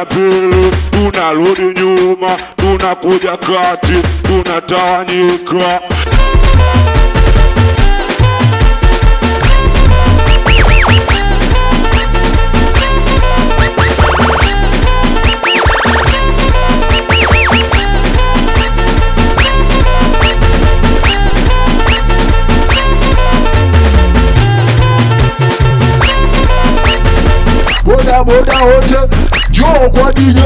mbele, tunarudi nyuma, tunakuja kati, tunatawanyika. boda boda wote njoo kwa DJ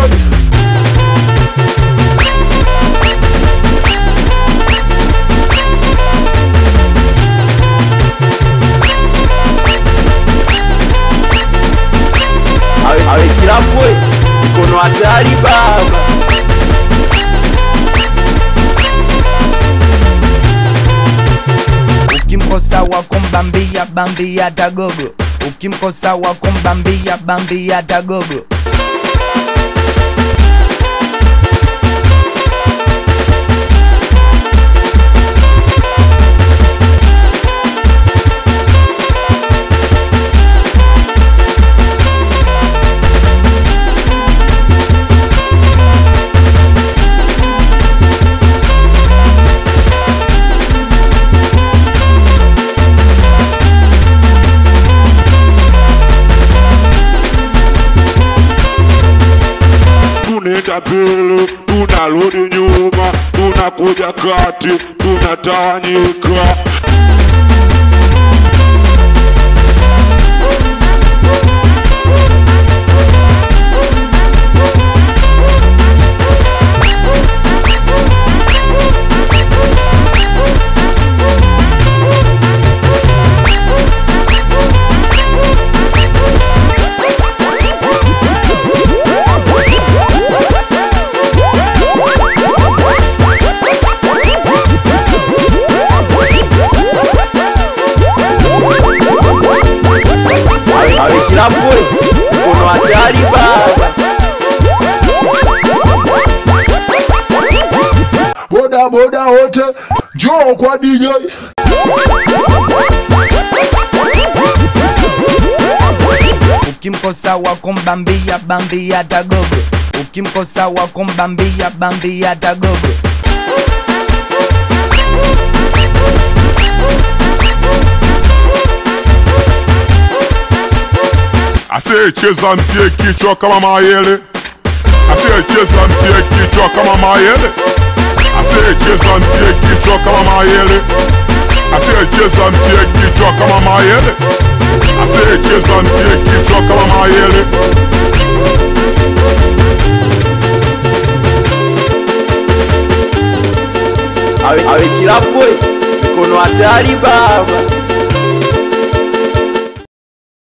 awe, awe mkono hatari baba ukimkosa wako mbambia bambia tagogo. Ukimkosa wako mbambia bambia tagogo tunaenda mbele, tunarudi nyuma, tunakuja kati, tunatawanyika. Mambwe Uno hatari baba. Boda boda wote Joo kwa DJ Ukimkosa wakombambia bambia tagogo. Ukimkosa wakombambia bambia tagogo. Asiyecheza mtie kichwa kama mayele, asiyecheza mtie kichwa kama mayele, asiyecheza mtie kichwa kama mayele, asiyecheza mtie kichwa kama mayele, asiyecheza mtie kichwa kama mayele. awe, awe kilapwe mkono hatari baba